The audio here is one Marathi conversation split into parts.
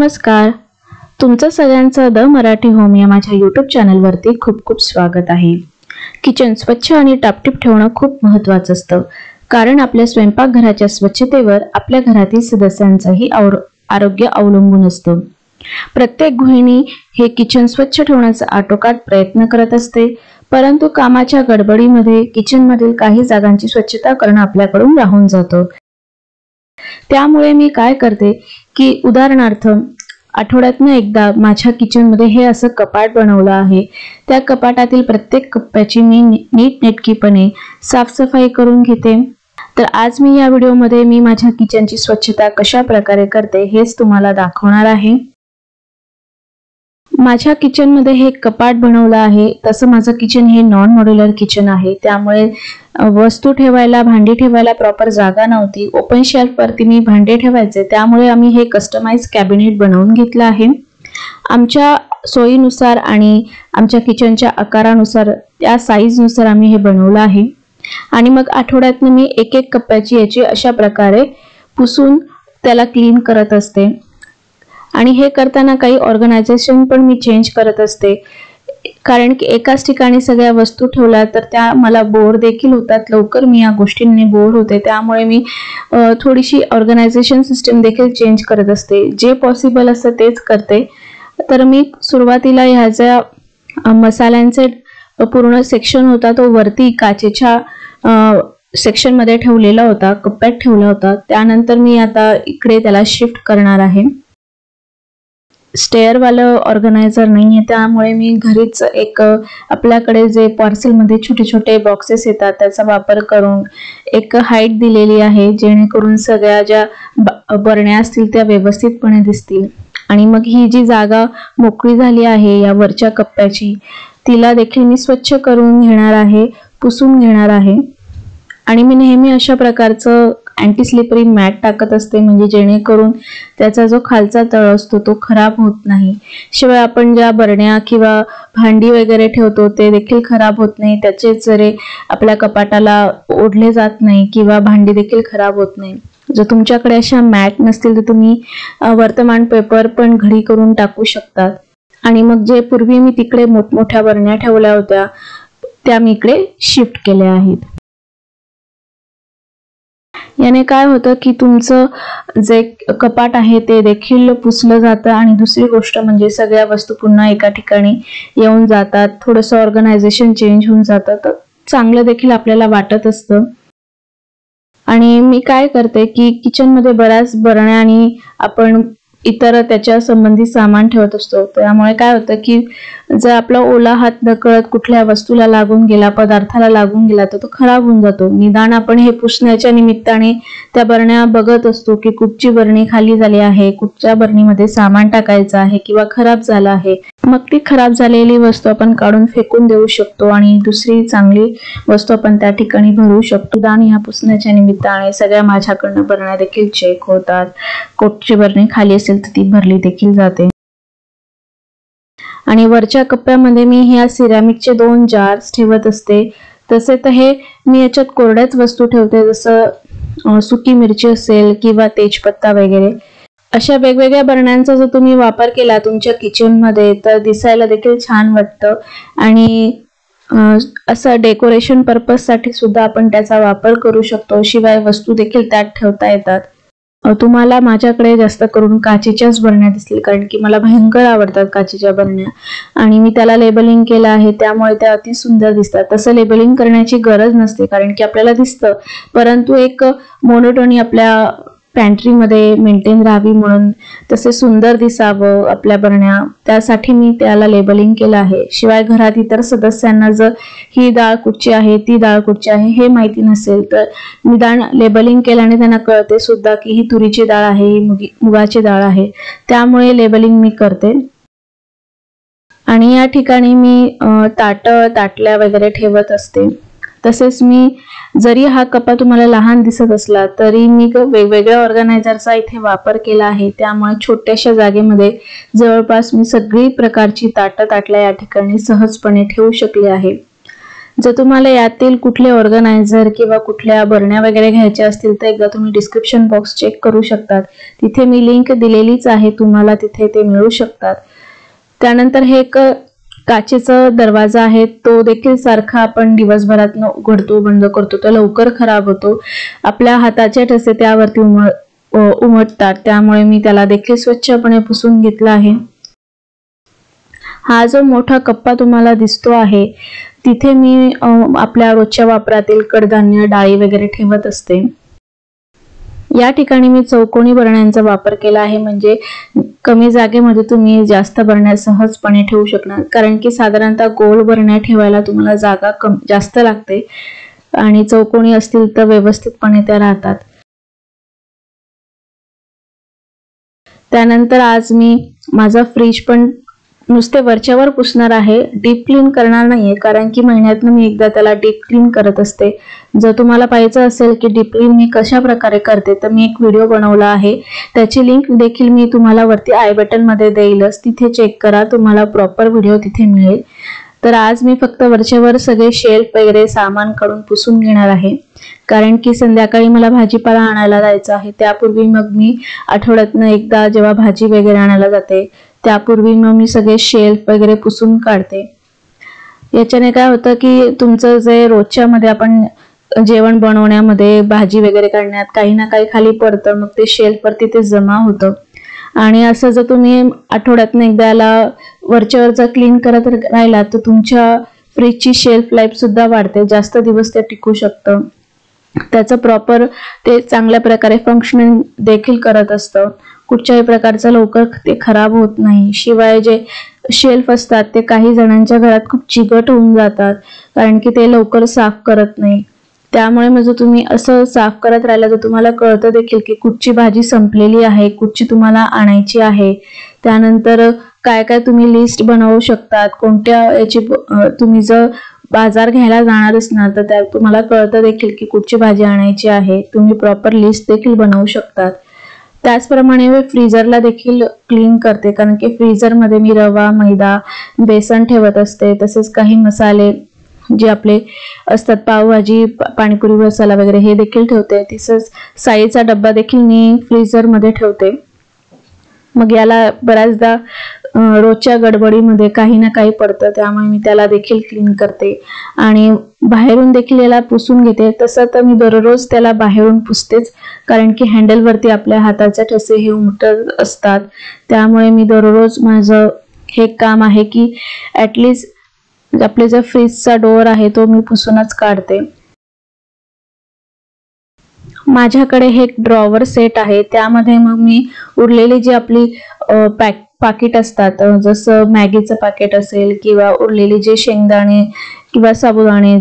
नमस्कार. तुमचं सगळ्यांचं द मराठी होम या माझ्या यूट्यूब चॅनलवरती खूप खूप स्वागत आहे. किचन स्वच्छ आणि टापटीप ठेवणं खूप महत्त्वाचं असतं. कारण आपल्या स्वयंपाकघराच्या स्वच्छतेवर आपल्या घरातील सदस्यांचंही आरोग्य अवलंबून असतं. प्रत्येक गृहिणी हे किचन स्वच्छ ठेवण्याचा आटोकाट प्रयत्न करत असते. परंतु कामाच्या गडबडीमध्ये किचनमधील काही जागांची स्वच्छता करणं आपल्याकडून राहून जातं. त्यामुळे मी काय करते की उदाहरणार्थ आठवड्यातनं एकदा माझ्या किचनमध्ये हे असं कपाट बनवलं आहे. त्या कपाटातील प्रत्येक कप्प्याची मी नीटनेटकीपणे साफसफाई करून घेते. तर आज मी या व्हिडिओमध्ये मी माझ्या किचनची स्वच्छता कशा प्रकारे करते हेच तुम्हाला दाखवणार आहे. माझ्या किचनमध्ये हे कपाट बनवलं आहे. तसं माझं किचन हे नॉन मॉड्युलर किचन आहे. त्यामुळे वस्तू ठेवायला भांडी ठेवायला प्रॉपर जागा नव्हती. ओपन शेल्फवरती मी भांडे ठेवायचे. त्यामुळे आम्ही हे कस्टमाइज कॅबिनेट बनवून घेतलं आहे. आमच्या सोयीनुसार आणि आमच्या किचनच्या आकारानुसार त्या साईजनुसार आम्ही हे बनवलं आहे. आणि मग आठवड्यातनं मी एक एक कप्प्याची याची अशा प्रकारे पुसून त्याला क्लीन करत असते. आणि हे करताना काही ऑर्गनायझेशन पण मी चेंज करत असते. कारण की एकाच ठिकाणी सगळ्या वस्तू ठेवल्या तर त्या मला बोर देखील होतात. लवकर मी या गोष्टींनी बोर होते. त्यामुळे मी थोडीशी ऑर्गनायझेशन सिस्टम देखील चेंज करत असते. जे पॉसिबल असतं तेच करते. तर मी सुरुवातीला ह्याच्या मसाल्यांचे पूर्ण सेक्शन होता तो वरती काचेच्या सेक्शनमध्ये ठेवलेला होता. कप्प्यात ठेवला होता. त्यानंतर मी आता इकडे त्याला शिफ्ट करणार आहे. स्टेअरवालं ऑर्गनायझर नाही आहे त्यामुळे मी घरीच एक आपल्याकडे जे पार्सलमध्ये छोटे छोटे बॉक्सेस येतात त्याचा वापर करून एक हाईट दिलेली आहे जेणेकरून सगळ्या ज्या बरण्या असतील त्या व्यवस्थितपणे दिसतील. आणि मग ही जी जागा मोकळी झाली आहे या वरच्या कप्प्याची तिला देखील मी स्वच्छ करून घेणार आहे पुसून घेणार आहे. आणि मी नेहमी अशा प्रकारचं अँटी स्लिपरी मॅट टाकत असते म्हणजे जेणेकरून त्याचा जो खालचा तळ असतो तो खराब होत नाही. शिवाय आपण ज्या बरण्या किंवा भांडी वगैरे ठेवतो ते देखील खराब होत नाही. त्याचे जरे आपल्या कपाटाला ओढले जात नाही किंवा भांडी देखील खराब होत नाही. जर तुमच्याकडे अशा मॅट नसतील तर तुम्ही वर्तमान पेपर पण घडी करून टाकू शकतात. आणि मग जे पूर्वी मी तिकडे मोठमोठ्या बरण्या ठेवल्या होत्या त्या मी इकडे शिफ्ट केल्या आहेत. याने काय होतं की तुमचं जे कपाट आहे ते देखील पुसलं जातं आणि दुसरी गोष्ट म्हणजे सगळ्या वस्तू पुन्हा एका ठिकाणी येऊन जातात. थोडंसं ऑर्गनायझेशन चेंज होऊन जातं. तर चांगलं देखील आपल्याला वाटत असतं. आणि मी काय करते की किचनमध्ये बऱ्याच बरण्या आणि आपण इतर त्याच्या संबंधित सामान ठेवत असतो. त्यामुळे काय होतं की जर आपला ओला हात नकळत कुठल्या वस्तूला लागून गेला पदार्थाला लागून गेला तर तो खराब होऊन जातो. निदान आपण हे पुसण्याच्या निमित्ताने त्या बरण्या बघत असतो की कुठची बरणी खाली झाली आहे कुठच्या बरणीमध्ये सामान टाकायचं आहे किंवा खराब झालं आहे. मग ती खराब झालेली वस्तू आपण काढून फेकून देऊ शकतो आणि दुसरी चांगली वस्तू आपण त्या ठिकाणी भरू शकतो. दान ह्या पुसण्याच्या निमित्ताने सगळ्या माझ्याकडनं बरण्या देखील चेक होतात. कुठची बरणी खाली असेल तर ती भरली देखील जाते. आणि वरच्या कप्प्यामध्ये मी ह्या सिरॅमिकचे दोन जार्स ठेवत असते. तसे तर हे मी याच्यात कोरड्याच वस्तू ठेवते जसं सुकी मिरची असेल किंवा तेजपत्ता वगैरे. अशा वेगवेगळ्या बरण्यांचा जर तुम्ही वापर केला तुमच्या किचनमध्ये तर दिसायला देखील छान वाटतं. आणि असं डेकोरेशन पर्पजसाठी सुद्धा आपण त्याचा वापर करू शकतो शिवाय वस्तू देखील त्यात ठेवता येतात. तुम्हाला माझ्याकडे जास्त करून काचेच्याच बरण्या दिसतील कारण की मला भयंकर आवडतात काचेच्या बरण्या. आणि मी त्याला लेबलिंग केलं आहे त्यामुळे त्या अति सुंदर दिसतात. तसं लेबलिंग करण्याची गरज नसते कारण की आपल्याला दिसतं. परंतु एक मोनोटोनी आपल्या पॅन्ट्रीमध्ये मेंटेन राहावी म्हणून तसे सुंदर दिसावं आपल्या बरण्या. त्यासाठी मी त्याला लेबलिंग केलं आहे. शिवाय घरात इतर सदस्यांना जर ही डाळ कुठची आहे ती डाळ कुठची आहे हे माहिती नसेल तर निदान लेबलिंग केल्याने त्यांना कळते सुद्धा की ही तुरीची डाळ आहे ही मुगी मुगाची डाळ आहे. त्यामुळे लेबलिंग मी करते. आणि या ठिकाणी मी ताट ताटल्या वगैरे ठेवत असते. तसेच मी जरी हा कपा तुम्हाला लहान दिसत असला तरी मी वेगवेगळ्या ऑर्गनायझरचा इथे वापर केला आहे. त्यामुळे छोट्याशा जागेमध्ये जवळपास मी सगळी प्रकारची ताटं ताटल्या या ठिकाणी सहजपणे ठेवू शकले आहे. जर तुम्हाला यातील कुठले ऑर्गनायझर किंवा कुठल्या बरण्या वगैरे घ्यायच्या असतील तर एकदा तुम्ही डिस्क्रिप्शन बॉक्स चेक करू शकतात. तिथे मी लिंक दिलेलीच आहे तुम्हाला तिथे ते मिळू शकतात. त्यानंतर हे एक काचेचा दरवाजा आहे तो देखील सारखा आपण दिवसभरात उघडतो बंद करतो. तो लवकर खराब होतो. आपल्या हाताचे ठसे त्यावरती उमळ उमटतात. त्यामुळे मी त्याला देखील स्वच्छपणे पुसून घेतला आहे. हा जो मोठा कप्पा तुम्हाला दिसतो आहे तिथे मी आपल्या रोजच्या वापरातील कडधान्य डाळी वगैरे ठेवत असते. या ठिकाणी मी चौकोनी बरण्यांचा वापर केला आहे. म्हणजे कमी जागेमध्ये तुम्ही जास्त बरण्या सहजपणे ठेवू शकणार. कारण की साधारणतः गोल बरण्या ठेवायला तुम्हाला जागा कम जास्त लागते. आणि चौकोनी असतील तर व्यवस्थितपणे त्या राहतात. त्यानंतर आज मी माझा फ्रीज पण नुसते वरच्यावर पुसणार आहे डीप क्लीन करणार नाहीये कारण की महिन्यातनं मी एकदा त्याला डीप क्लीन करत असते. जर तुम्हाला पाहायचं असेल की डीप क्लीन मी कशा प्रकारे करते तर मी एक व्हिडिओ बनवला आहे. त्याची लिंक देखील मी तुम्हाला वरती आय बटनमध्ये देईलच. तिथे चेक करा तुम्हाला प्रॉपर व्हिडिओ तिथे मिळेल. तर आज मी फक्त वरच्यावर सगळे शेल्फ वगैरे सामान काढून पुसून घेणार आहे. कारण की संध्याकाळी मला भाजीपाला आणायला जायचं आहे. त्यापूर्वी मग मी आठवड्यातनं एकदा जेव्हा भाजी वगैरे आणायला जाते त्यापूर्वी मग मी सगळे शेल्फ वगैरे पुसून काढते. याच्याने काय होतं की तुमचं जे रोजच्या मध्ये आपण जेवण बनवण्यामध्ये भाजी वगैरे काढण्यात काही ना काही खाली पडतं मग ते शेल्फवरती ते जमा होतं. आणि असं जर तुम्ही आठवड्यातनं एकदाला वरच्या वरचा क्लीन करत राहिला तर तुमच्या फ्रीजची शेल्फ लाईफ सुद्धा वाढते जास्त दिवस ते टिकू शकतं. त्याचं प्रॉपर ते चांगल्या प्रकारे फंक्शनिंग देखील करत असतं. कुठच्याही प्रकारचं लवकर ते खराब होत नाही. शिवाय जे शेल्फ असतात ते काही जणांच्या घरात खूप चिकट होऊन जातात कारण की ते लवकर साफ करत नाही. त्यामुळे म्हणजे तुम्ही असं साफ करत राहिलं तर तुम्हाला कळतं देखील की कुठची भाजी संपलेली आहे कुठची तुम्हाला आणायची आहे. त्यानंतर काय काय तुम्ही लिस्ट बनवू शकतात कोणत्या याची तुम्ही जर बाजार घ्यायला जाणारच ना तर त्या तुम्हाला कळतं देखील की कुठची भाजी आणायची आहे. तुम्ही प्रॉपर लिस्ट देखील बनवू शकतात. त्याचप्रमाणे मी फ्रीजरला देखील क्लीन करते कारण की फ्रीजरमध्ये मी रवा मैदा बेसन ठेवत असते. तसेच काही मसाले जे आपले असतात पावभाजी पाणीपुरी मसाला वगैरे हे देखील ठेवते. तसंच साईचा डब्बा देखील मी फ्रीजरमध्ये ठेवते. मग याला बऱ्याचदा रोजच्या गडबडीमध्ये काही ना काही पडतं त्यामुळे मी त्याला देखील क्लीन करते. आणि बाहेरून देखील याला पुसून घेते. तसं तर मी दररोज त्याला बाहेरून पुसतेच कारण की हँडलवरती आपल्या हाताचे ठसे हे उमटत असतात. त्यामुळे मी दररोज माझं हे काम आहे की ॲटलिस्ट आपले जो फ्रीजचा डोअर आहे तो मी पुसूनच काढते. माझ्याकडे हे एक ड्रॉवर सेट आहे. त्यामध्ये मग मी उरलेली जी आपली पॅक पाकिट असतात. जसं मॅगीचं पाकिट असेल किंवा उरलेली जे शेंगदाणे किंवा साबुदाणे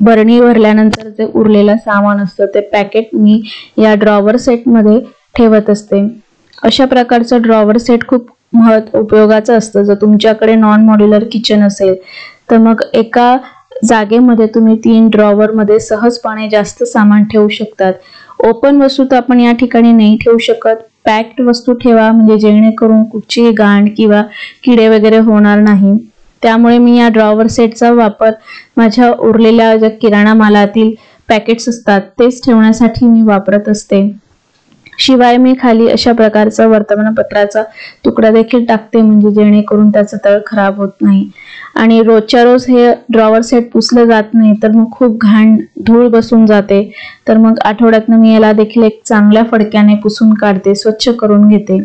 बरणी भरल्यानंतर जे उरलेलं सामान असतं ते पॅकेट मी या ड्रॉवर सेटमध्ये ठेवत असते. अशा प्रकारचं ड्रॉवर सेट खूप महत्त्व उपयोगाचं असतं. जर तुमच्याकडे नॉन मॉड्युलर किचन असेल तर मग एका जागेमध्ये तुम्ही तीन ड्रॉवरमध्ये सहजपणे जास्त सामान ठेवू शकतात. ओपन वस्तू तर आपण या ठिकाणी नाही ठेवू शकत पॅक्ड वस्तू ठेवा म्हणजे जेणेकरून कुठचीही गांड किंवा किडे वगैरे होणार नाही. त्यामुळे मी या ड्रॉवर सेटचा वापर माझ्या उरलेल्या ज्या किराणा मालातील पॅकेट्स असतात तेच ठेवण्यासाठी मी वापरत असते. शिवाय मी खाली अशा प्रकारचा वर्तमानपत्राचा तुकडा देखील टाकते म्हणजे जेणेकरून त्याचं तळ खराब होत नाही. आणि रोजच्या रोज हे ड्रॉवर सेट पुसलं जात नाही तर मग खूप घाण धूळ बसून जाते. तर मग आठवड्यातनं मी याला देखील एक चांगल्या फडक्याने पुसून काढते स्वच्छ करून घेते.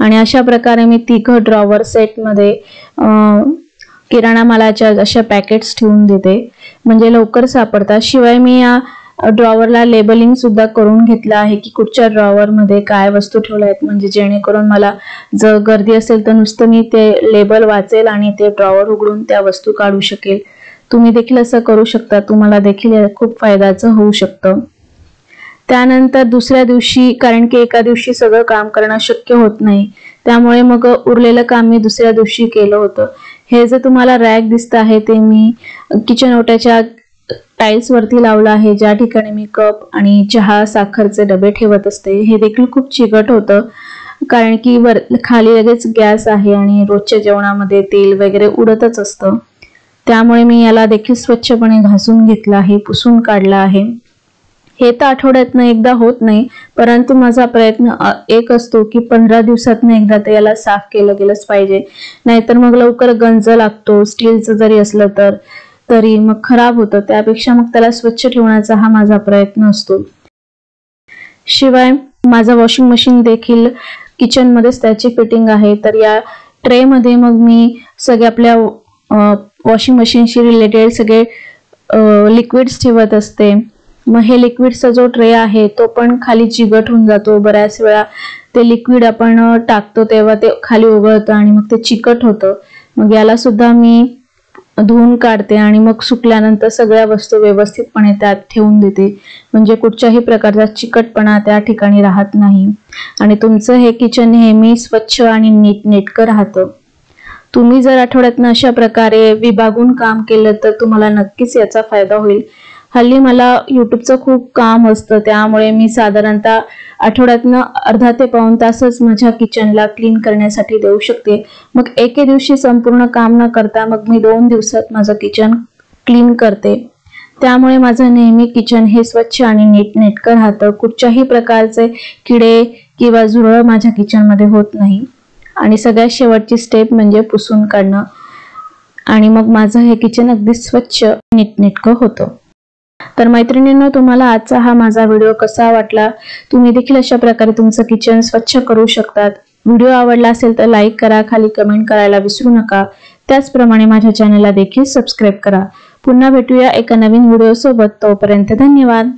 आणि अशा प्रकारे मी तिघ ड्रॉवर सेटमध्ये किराणा मालाच्या अशा पॅकेट्स ठेवून देते. म्हणजे लवकर सापडतात. शिवाय मी या ड्रॉवरला लेबलिंग सुद्धा करून घेतलं आहे की कुठच्या ड्रॉवरमध्ये काय वस्तू ठेवल्या आहेत. म्हणजे जेणेकरून मला जर गर्दी असेल तर नुसतं मी ते लेबल वाचेल आणि ते ड्रॉवर उघडून त्या वस्तू काढू शकेल. तुम्ही देखील असं करू शकता. तुम्हाला देखील खूप फायद्याचं होऊ शकतं. त्यानंतर दुसऱ्या दिवशी कारण की एका दिवशी सगळं काम करणं शक्य होत नाही. त्यामुळे मग उरलेलं काम मी दुसऱ्या दिवशी केलं होतं. हे जे तुम्हाला रॅक दिसत आहे ते मी किचन ओट्याच्या टाईल्स वरती लावला आहे. ज्या ठिकाणी मी कप आणि चहा साखरचे डबे ठेवत असते हे देखील खूप चिकट होतं. कारण की वर खाली लगेच गॅस आहे आणि रोजच्या जेवणामध्ये तेल वगैरे उडतच असतं. त्यामुळे मी याला देखील स्वच्छपणे घासून घेतलं आहे पुसून काढलं आहे. हे तर आठवड्यातनं एकदा होत नाही परंतु माझा प्रयत्न एक असतो की पंधरा दिवसातनं एकदा तर याला साफ केलं गेलंच पाहिजे. नाहीतर मग लवकर गंज लागतो स्टीलचं जरी असलं तर. तरी मग खराब होतं. त्यापेक्षा मग त्याला स्वच्छ ठेवण्याचा हा माझा प्रयत्न असतो. शिवाय माझा वॉशिंग मशीन देखील किचनमध्येच त्याची फिटिंग आहे. तर या ट्रेमध्ये मग मी सगळे आपल्या वॉशिंग मशीनशी रिलेटेड सगळे लिक्विड्स ठेवत असते. मग हे लिक्विडचा जो ट्रे आहे तो पण खाली चिगट होऊन जातो. बऱ्याच वेळा ते लिक्विड आपण टाकतो तेव्हा ते खाली उघळतं आणि मग ते चिकट होतं. मग याला सुद्धा मी धुवून काढते आणि मग सुकल्यानंतर सगळ्या वस्तू व्यवस्थितपणे त्यात ठेवून देते. म्हणजे कुठच्याही प्रकारचा चिकटपणा त्या ठिकाणी राहत नाही. आणि तुमचं हे किचन नेहमी स्वच्छ आणि नीट नेटकं राहतं. तुम्ही जर आठवड्यातनं अशा प्रकारे विभागून काम केलं तर तुम्हाला नक्कीच याचा फायदा होईल. हल्ली मला युट्यूबचं खूप काम असतं त्यामुळे मी साधारणतः आठवड्यातनं अर्धा ते पाऊन तासच माझ्या किचनला क्लीन करण्यासाठी देऊ शकते. मग एके दिवशी संपूर्ण काम न करता मग मी दोन दिवसात माझं किचन क्लीन करते. त्यामुळे माझं नेहमी किचन हे स्वच्छ आणि नीटनेटकं राहतं. कुठच्याही प्रकारचे किडे किंवा झुरळ माझ्या किचनमध्ये होत नाही. आणि सगळ्यात शेवटची स्टेप म्हणजे पुसून काढणं. आणि मग माझं हे किचन अगदी स्वच्छ नीटनेटकं होतं. तर मैत्रिणींनो तुम्हाला आजचा हा माझा व्हिडिओ कसा वाटला? तुम्ही देखील अशा प्रकारे तुमचं किचन स्वच्छ करू शकतात. व्हिडिओ आवडला असेल तर लाईक करा खाली कमेंट करायला विसरू नका. त्याचप्रमाणे माझ्या चॅनलला देखील सबस्क्राईब करा. पुन्हा भेटूया एका नवीन व्हिडिओ सोबत. तोपर्यंत धन्यवाद.